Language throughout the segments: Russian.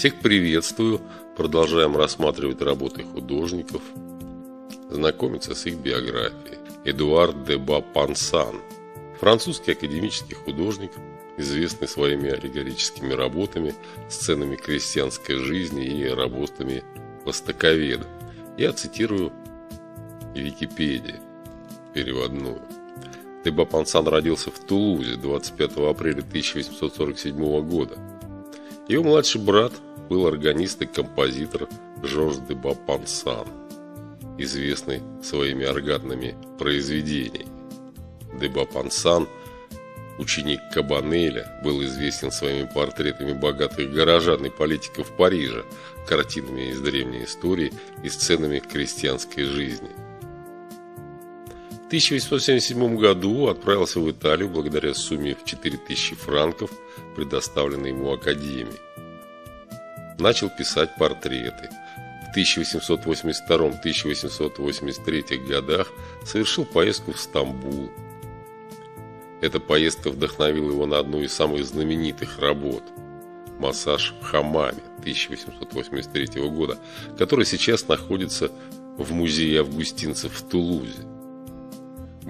Всех приветствую. Продолжаем рассматривать работы художников, знакомиться с их биографией. Эдуард де Бапансан. Французский академический художник, известный своими аллегорическими работами, сценами крестьянской жизни и работами востоковеда. Я цитирую Википедию переводную. Деба Пансан родился в Тулузе 25 апреля 1847 года. Его младший брат был органист и композитор Жорж Деба Пансан, известный своими органными произведениями. Деба Пансан, ученик Кабанеля, был известен своими портретами богатых горожан и политиков Парижа, картинами из древней истории и сценами крестьянской жизни – 1877 году отправился в Италию благодаря сумме в 4000 франков, предоставленной ему Академией. Начал писать портреты. В 1882-1883 годах совершил поездку в Стамбул. Эта поездка вдохновила его на одну из самых знаменитых работ – «Массаж в хамаме» 1883 года, который сейчас находится в музее августинцев в Тулузе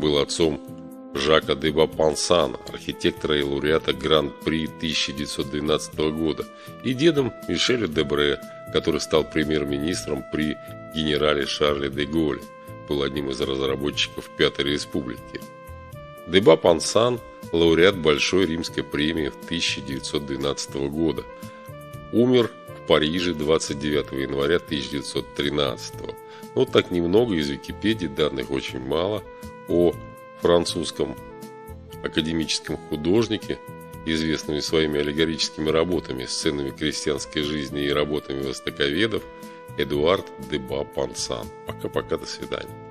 был отцом Жака де Бапансана, архитектора и лауреата Гран-при 1912 года, и дедом Мишеля Дебре, который стал премьер-министром при генерале Шарле де Голле, был одним из разработчиков Пятой Республики. Деба Пансан – лауреат Большой римской премии в 1912 года. Умер в Париже 29 января 1913 Вот так немного из Википедии, данных очень мало – о французском академическом художнике, известными своими аллегорическими работами, сценами крестьянской жизни и работами востоковедов, Эдуард Деба Пансан. Пока-пока, до свидания.